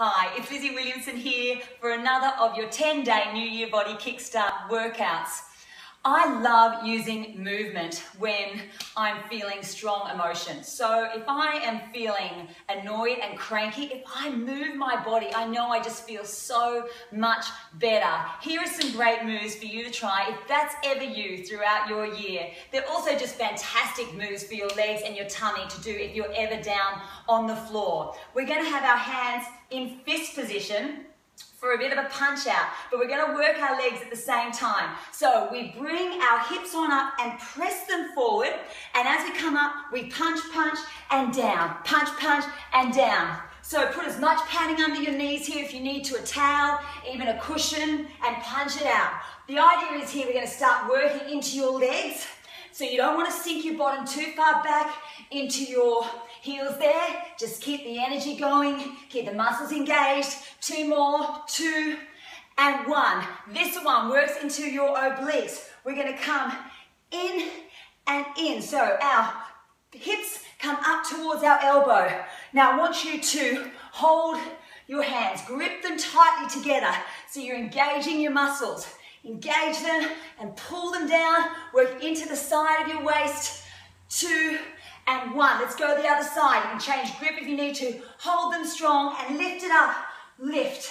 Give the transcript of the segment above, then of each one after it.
Hi, it's Lizzie Williamson here for another of your 10-day New Year Body Kickstart workouts. I love using movement when I'm feeling strong emotion. So if I am feeling annoyed and cranky, if I move my body, I know I just feel so much better. Here are some great moves for you to try if that's ever you throughout your year. They're also just fantastic moves for your legs and your tummy to do if you're ever down on the floor. We're gonna have our hands in fist position for a bit of a punch out, but we're gonna work our legs at the same time. So we bring our hips on up and press them forward, and as we come up, we punch, punch, and down. Punch, punch, and down. So put as much padding under your knees here if you need to, a towel, even a cushion, and punch it out. The idea is here we're gonna start working into your legs, so you don't wanna sink your bottom too far back into your heels there. Just keep the energy going, keep the muscles engaged. Two more, two, and one. This one works into your obliques. We're gonna come in and in. So our hips come up towards our elbow. Now I want you to hold your hands, grip them tightly together so you're engaging your muscles. Engage them and pull them down, work into the side of your waist. Two and one. Let's go the other side. You can change grip if you need to. Hold them strong and lift it up. Lift,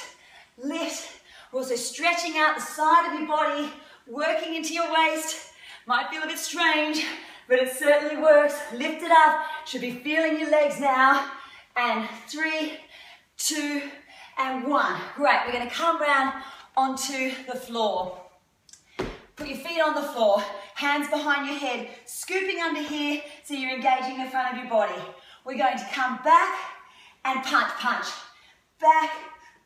lift. We're also stretching out the side of your body, working into your waist. Might feel a bit strange, but it certainly works. Lift it up. Should be feeling your legs now. And three, two, and one. Great, we're gonna come round onto the floor. Put your feet on the floor, hands behind your head, scooping under here so you're engaging the front of your body. We're going to come back and punch, punch. Back,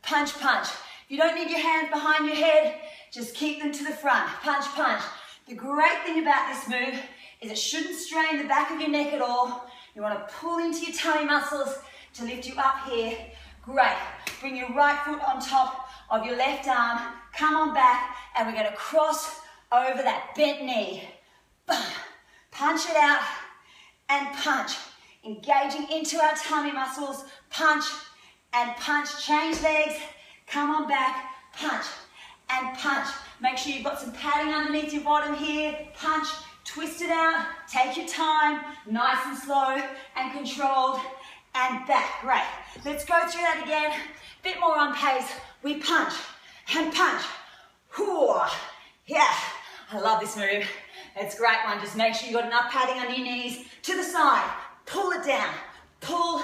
punch, punch. You don't need your hands behind your head, just keep them to the front. Punch, punch. The great thing about this move is it shouldn't strain the back of your neck at all. You want to pull into your tummy muscles to lift you up here. Great. Bring your right foot on top of your left arm. Come on back and we're going to cross over that bent knee. Punch it out and punch. Engaging into our tummy muscles. Punch and punch. Change legs. Come on back. Punch and punch. Make sure you've got some padding underneath your bottom here. Punch. Twist it out. Take your time. Nice and slow and controlled. And back. Great. Let's go through that again. Bit more on pace. We punch and punch. Whew. Yeah. I love this move. It's a great one. Just make sure you've got enough padding under your knees. To the side. Pull it down. Pull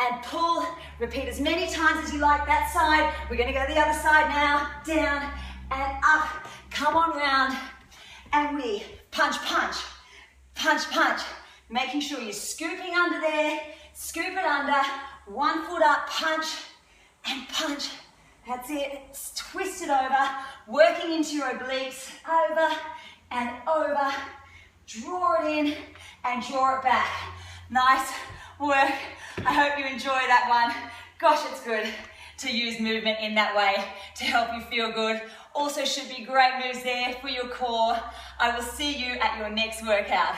and pull. Repeat as many times as you like that side. We're going to go the other side now. Down and up. Come on round. And we punch, punch. Punch, punch. Making sure you're scooping under there. Under. One foot up. Punch and punch. That's it. Twist it over. Working into your obliques. Over and over. Draw it in and draw it back. Nice work. I hope you enjoy that one. Gosh, it's good to use movement in that way to help you feel good. Also should be great moves there for your core. I will see you at your next workout.